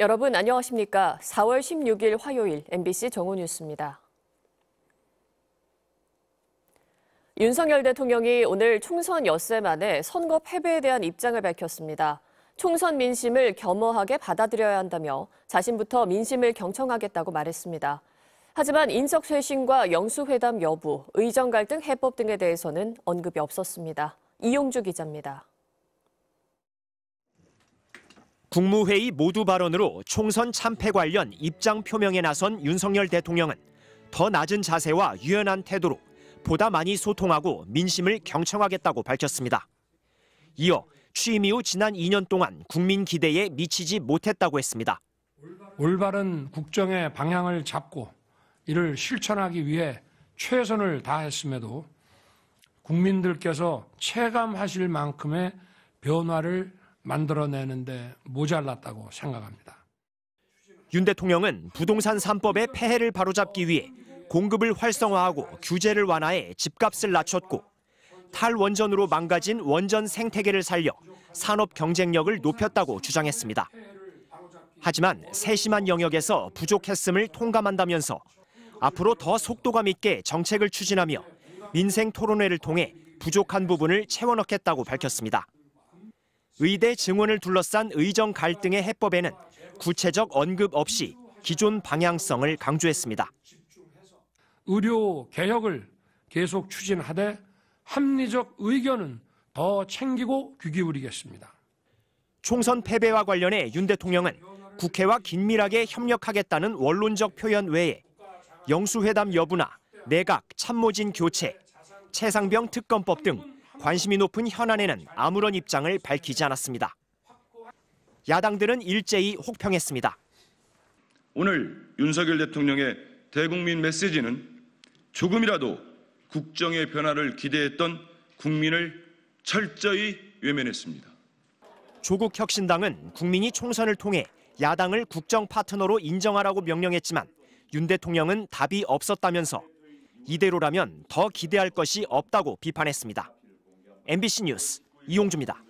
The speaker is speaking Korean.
여러분 안녕하십니까? 4월 16일 화요일 MBC 정오 뉴스입니다. 윤석열 대통령이 오늘 총선 엿새 만에 선거 패배에 대한 입장을 밝혔습니다. 총선 민심을 겸허하게 받아들여야 한다며 자신부터 민심을 경청하겠다고 말했습니다. 하지만 인적 쇄신과 영수회담 여부, 의정 갈등 해법 등에 대해서는 언급이 없었습니다. 이용주 기자입니다. 국무회의 모두 발언으로 총선 참패 관련 입장 표명에 나선 윤석열 대통령은 더 낮은 자세와 유연한 태도로 보다 많이 소통하고 민심을 경청하겠다고 밝혔습니다. 이어 취임 이후 지난 2년 동안 국민 기대에 미치지 못했다고 했습니다. 올바른 국정의 방향을 잡고 이를 실천하기 위해 최선을 다했음에도 국민들께서 체감하실 만큼의 변화를 만들어내는데 모자랐다고 생각합니다. 윤 대통령은 부동산 3법의 폐해를 바로잡기 위해 공급을 활성화하고 규제를 완화해 집값을 낮췄고 탈원전으로 망가진 원전 생태계를 살려 산업 경쟁력을 높였다고 주장했습니다. 하지만 세심한 영역에서 부족했음을 통감한다면서 앞으로 더 속도감 있게 정책을 추진하며 민생 토론회를 통해 부족한 부분을 채워넣겠다고 밝혔습니다. 의대 증원을 둘러싼 의정 갈등의 해법에는 구체적 언급 없이 기존 방향성을 강조했습니다. 의료 개혁을 계속 추진하되 합리적 의견은 더 챙기고 귀 기울이겠습니다. 총선 패배와 관련해 윤 대통령은 국회와 긴밀하게 협력하겠다는 원론적 표현 외에 영수회담 여부나 내각 참모진 교체, 최상병 특검법 등 관심이 높은 현안에는 아무런 입장을 밝히지 않았습니다. 야당들은 일제히 혹평했습니다. 오늘 윤석열 대통령의 대국민 메시지는 조금이라도 국정의 변화를 기대했던 국민을 철저히 외면했습니다. 조국 혁신당은 국민이 총선을 통해 야당을 국정 파트너로 인정하라고 명령했지만 윤 대통령은 답이 없었다면서 이대로라면 더 기대할 것이 없다고 비판했습니다. MBC 뉴스 이용주입니다.